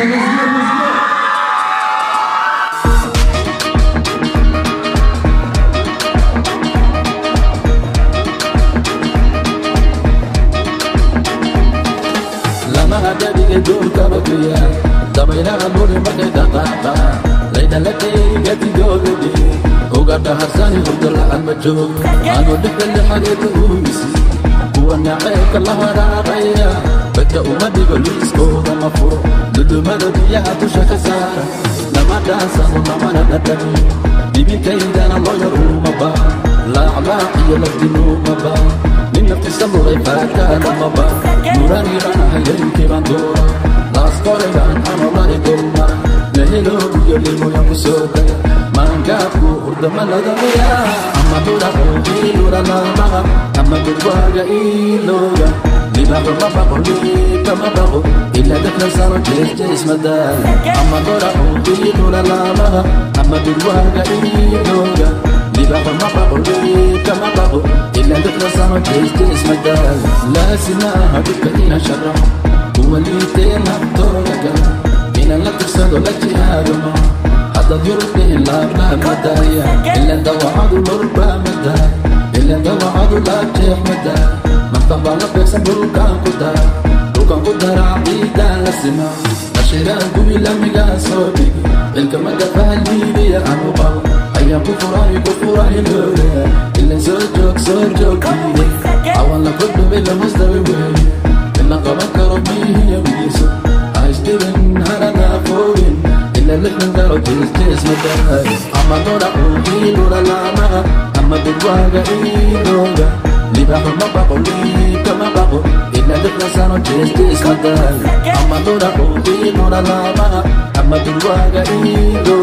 I'm a joke. I'm a different kind of a woman. I'm a different kind of a woman. dadka umadhigo liiskooda ma furo dudumada biyaha dusha ka saara lama dhaansano lamana dhadhami dhibintaydana looyar uma baa laaclaaq iyo lafdinuuma baa nin naftisa muray faakaana ma baa nuranirana hayeenkiibaan duura laaskoregaan anolari dulma naheloobiyo limoya ku soo daga maangaabku hurdama lagamayaa ama dhuraco iilura laamaha ama gudwaaga iilooga بالرفق وبيت إلا دخل صار جيس جيس مدان أما طرق بيت ولا لامها أما بالواقع يدوقع لباق الرفق وبيت الرفق إلا دخل صار جيس جيس مدان لا سناها بالكثير شرح هو اللي تينا طرقك من لا تفسد ولا تهاجمه حتى يرد إلا بلا مدايا إلا دوا عدو الرب Para pensar por can kudar Lukan kudar abida lasima Ashiran kumila mila sobi Belka maga fahli biya amuqaw Ayam kufuray kufuray nure Illa zojok zojok biya Awala kullu bila mustawi wey Illa qabak rabbi hiya wisu Ashtirin harana furin Illa lihnan daro jiz jiz madar Amma nora uhi nora lama Amma bilwaga idoga Liba hama baqo wiya This is my girl I'm a dura, oh, I'm a dura, I'm a dura,